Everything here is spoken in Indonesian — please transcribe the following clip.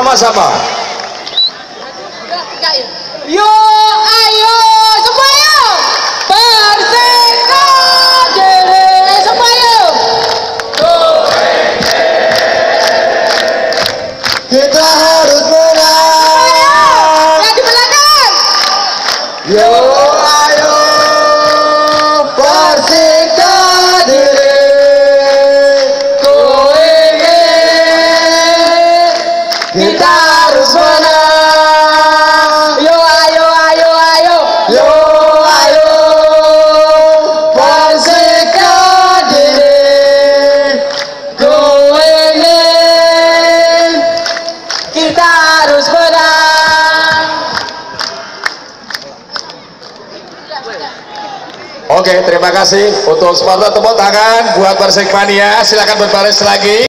bersama-sama. Yo, ayo semua diri semua yuk. Kita harus menang. Di belakang. Yo Oke, terima kasih untuk supporter tepuk tangan buat Persik Mania. Silakan berbaris lagi.